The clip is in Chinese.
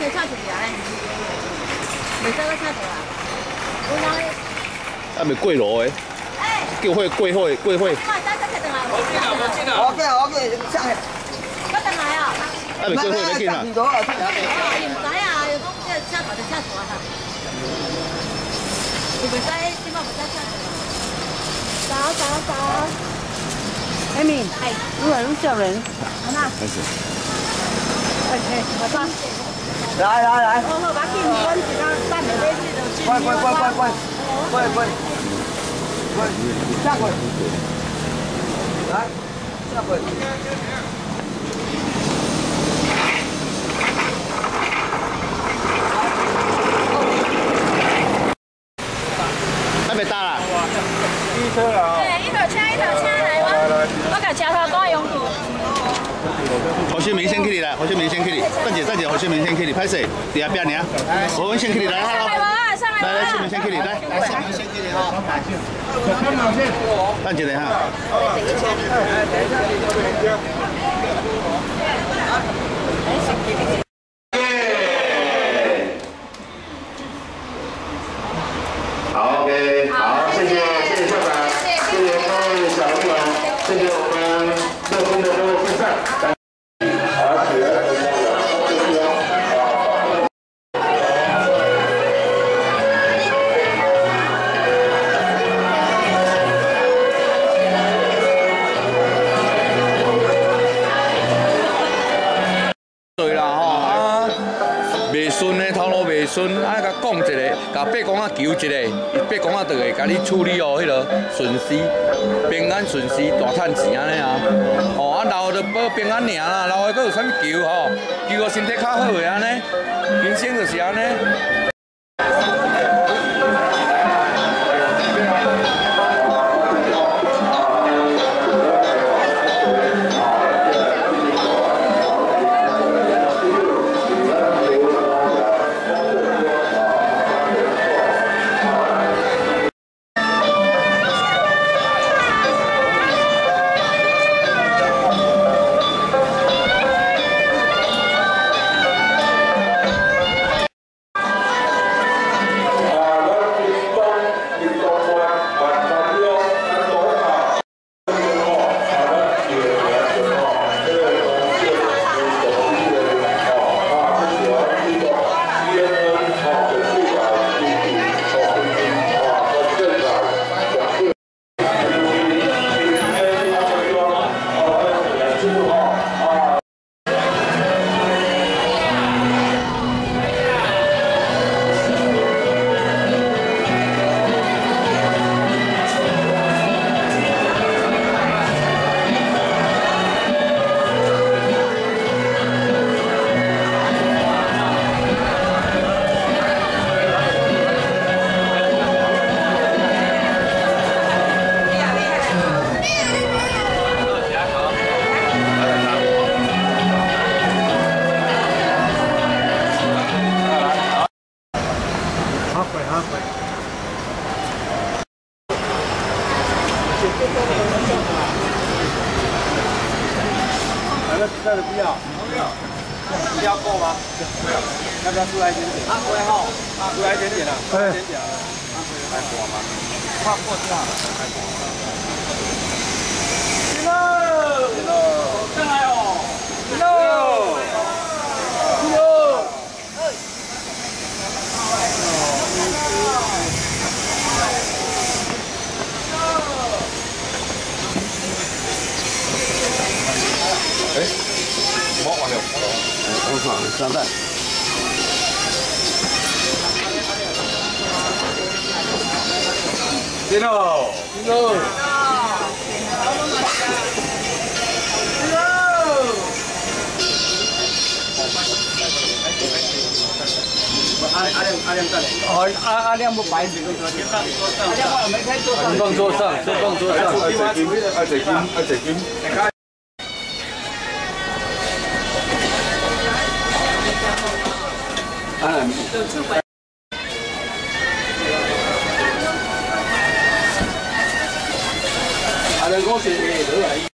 可以唱几条嘞？每个都唱几啊？我讲，啊，咪贵楼诶，叫会贵会。贵会，你看，再再再等下，我进来，我进来。OK OK，上来。我等来哦。啊，咪贵会要紧啊。唔使啊，要讲这车头就车大哈。伊袂使，即摆袂使车大。走走走。艾米，哎，路人叫人。好嘛？开始。哎哎，好吧。来来来，好好，把金关一个三美杯子就进。快快快快快，快快，快下跪，来下跪。车了啊！对，一头车一头车来，我我甲车头赶用去。何秀明先给你来，侯秀明先去你，大姐大姐，侯秀明先去你，拍摄？底下边你啊，我们先去你来，来来？来无来来，秀明？先去你来，来秀明先去你哈，大姐来顺的头脑袂顺，啊，甲讲一个，甲八公仔求一个，八公仔就会甲你处理哦，迄落损失，平安损失，大趁钱安尼啊。哦，啊，老的保平安尔啦，老的佫有啥物求吼？求个身体较好个安尼，人生就是安尼。不要，不要，不要够吗？要不要出来一点点？啊，不会哈，啊，出来一点点了，出来一点点，啊，太火吗？跨过去啊，太火了。进喽，进喽，上来哦，进喽，进喽。我靠，炸弹！进喽，进喽。阿阿亮阿亮在？哦，阿阿亮不白纸，阿亮我没开桌上，放桌上，放桌上。有出轨。还能够学你，对不对？